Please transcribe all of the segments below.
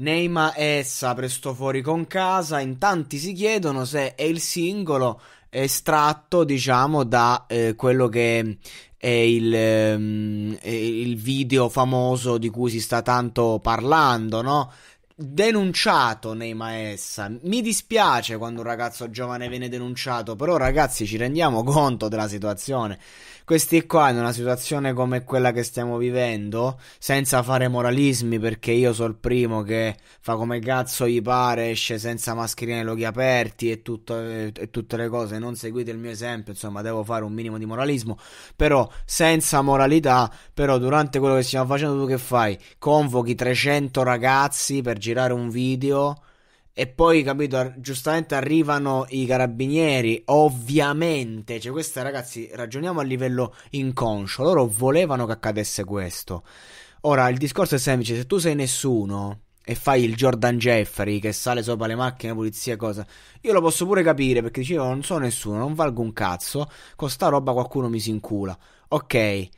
Neima essa presto fuori con casa, in tanti si chiedono se è il singolo estratto, diciamo, da eh, quello che è il, um, il video famoso di cui si sta tanto parlando, no? Denunciato nei Maessa. Mi dispiace quando un ragazzo giovane viene denunciato, però ragazzi ci rendiamo conto della situazione. Questi qua in una situazione come quella che stiamo vivendo, senza fare moralismi, perché io sono il primo che fa come cazzo gli pare, esce senza mascherina e occhi aperti e, tutto, e tutte le cose, non seguite il mio esempio, insomma devo fare un minimo di moralismo, però senza moralità, però durante quello che stiamo facendo tu che fai? Convochi 300 ragazzi per girare un video e poi, capito, giustamente arrivano i carabinieri, ovviamente, cioè queste ragazzi, ragioniamo a livello inconscio, loro volevano che accadesse questo. Ora, il discorso è semplice, se tu sei nessuno e fai il Jordan Jeffrey che sale sopra le macchine, polizia, cosa, io lo posso pure capire perché dicevo non sono nessuno, non valgo un cazzo, con sta roba qualcuno mi si incula. Ok,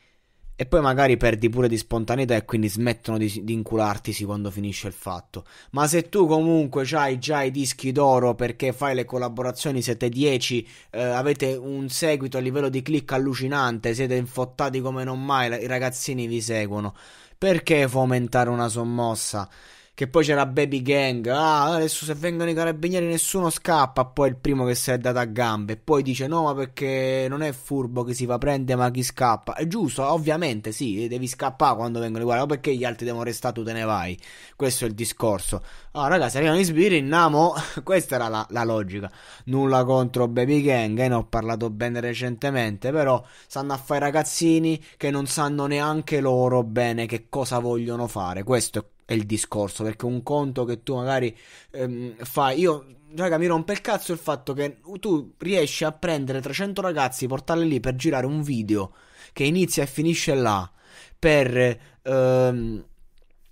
e poi magari perdi pure di spontaneità e quindi smettono di, di inculartisi quando finisce il fatto. Ma se tu comunque hai già i dischi d'oro perché fai le collaborazioni, siete 10, eh, avete un seguito a livello di click allucinante, siete infottati come non mai, i ragazzini vi seguono. Perché fomentare una sommossa? Che poi c'era Baby Gang. Ah, adesso se vengono i carabinieri nessuno scappa. Poi il primo che si è dato a gambe. E poi dice: No, ma perché non è furbo che si fa prendere, ma chi scappa. È giusto, ovviamente, sì, devi scappare quando vengono i guardi. Ma perché gli altri devono restare, tu te ne vai. Questo è il discorso. Ah, ragazzi, arrivano gli sbirri, namo. Questa era la, la, logica. Nulla contro Baby Gang, eh, ne ho parlato bene recentemente. Però stanno a fare ragazzini che non sanno neanche loro bene che cosa vogliono fare. Questo è è il discorso, perché un conto che tu magari ehm, fai, io raga mi rompe il cazzo il fatto che tu riesci a prendere 300 ragazzi, portarli lì per girare un video che inizia e finisce là, per ehm,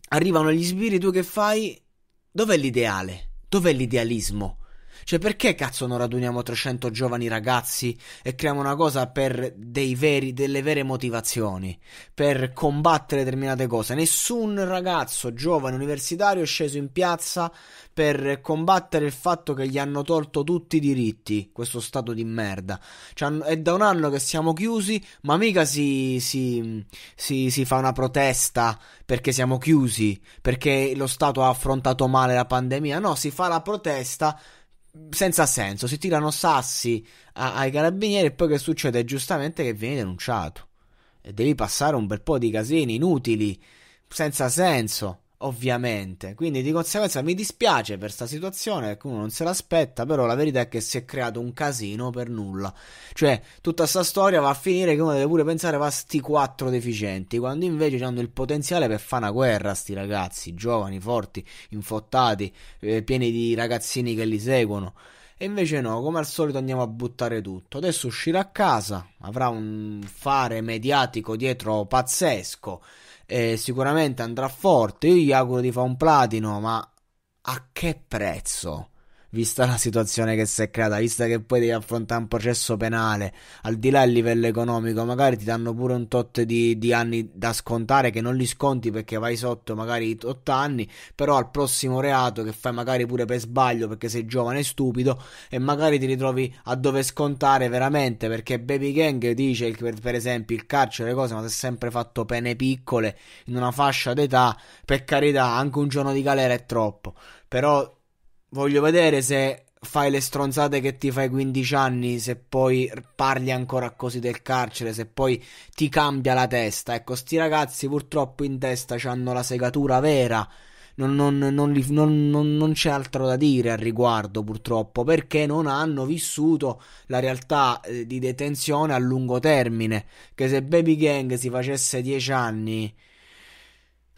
arrivano gli sbirri, tu che fai? Dov'è l'ideale? Dov'è l'idealismo? Cioè, perché cazzo non raduniamo 300 giovani ragazzi e creiamo una cosa per veri, delle vere motivazioni? Per combattere determinate cose? Nessun ragazzo giovane universitario è sceso in piazza per combattere il fatto che gli hanno tolto tutti i diritti, questo stato di merda. Cioè, è da un anno che siamo chiusi, ma mica si, si, si, si fa una protesta perché siamo chiusi, perché lo Stato ha affrontato male la pandemia. No, si fa la protesta senza senso, si tirano sassi a, ai carabinieri e poi che succede? Giustamente che vieni denunciato e devi passare un bel po' di casini inutili, senza senso ovviamente. Quindi di conseguenza mi dispiace per questa situazione, che uno non se l'aspetta, però la verità è che si è creato un casino per nulla. Cioè, tutta questa storia va a finire che uno deve pure pensare a sti quattro deficienti, quando invece hanno il potenziale per fare una guerra sti ragazzi, giovani, forti, infottati, eh, pieni di ragazzini che li seguono. E invece no, come al solito andiamo a buttare tutto. Adesso uscirà a casa, avrà un fare mediatico dietro pazzesco eh, sicuramente andrà forte. Io gli auguro di fare un platino, ma a che prezzo? Vista la situazione che si è creata, vista che poi devi affrontare un processo penale, al di là a livello economico, magari ti danno pure un tot di, di anni da scontare che non li sconti perché vai sotto magari 8 anni, però al prossimo reato che fai magari pure per sbaglio perché sei giovane e stupido e magari ti ritrovi a dove scontare veramente perché Baby Gang dice per, per esempio il carcere le cose ma si è sempre fatto pene piccole in una fascia d'età, per carità anche un giorno di galera è troppo, però Voglio vedere se fai le stronzate che ti fai 15 anni, se poi parli ancora così del carcere, se poi ti cambia la testa. Ecco, sti ragazzi purtroppo in testa hanno la segatura vera. Non, non, non, non, c'è altro da dire al riguardo, purtroppo, perché non hanno vissuto la realtà eh, di detenzione a lungo termine. Che se Baby Gang si facesse 10 anni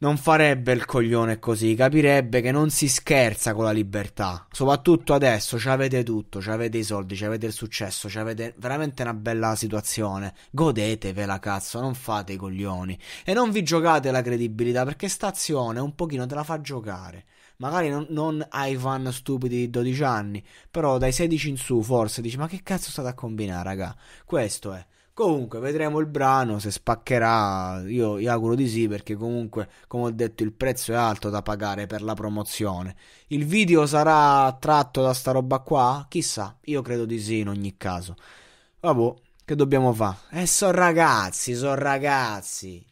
non farebbe il coglione così, capirebbe che non si scherza con la libertà. Soprattutto adesso, avete tutto, avete i soldi, avete il successo, avete veramente una bella situazione. Godetevela, cazzo, non fate i coglioni. E non vi giocate la credibilità, perché stazione un pochino te la fa giocare. Magari non, non ai fan stupidi di 12 anni, però dai 16 in su forse dici ma che cazzo state a combinare, raga? Questo è. Comunque, vedremo il brano se spaccherà. Io, io auguro di sì, perché comunque, come ho detto, il prezzo è alto da pagare per la promozione. Il video sarà tratto da sta roba qua? Chissà, io credo di sì in ogni caso. Vabbè, che dobbiamo fare? Eh, sono ragazzi, sono ragazzi.